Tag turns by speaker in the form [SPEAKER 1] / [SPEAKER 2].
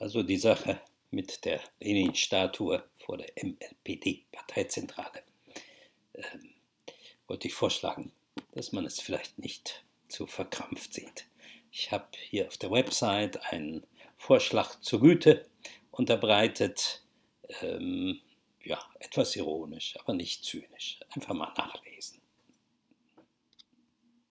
[SPEAKER 1] Also die Sache mit der Lenin-Statue vor der MLPD-Parteizentrale. Ähm, wollte ich vorschlagen, dass man es vielleicht nicht zu verkrampft sieht. Ich habe hier auf der Website einen Vorschlag zur Güte unterbreitet. Ähm, ja, etwas ironisch, aber nicht zynisch. Einfach mal nachlesen.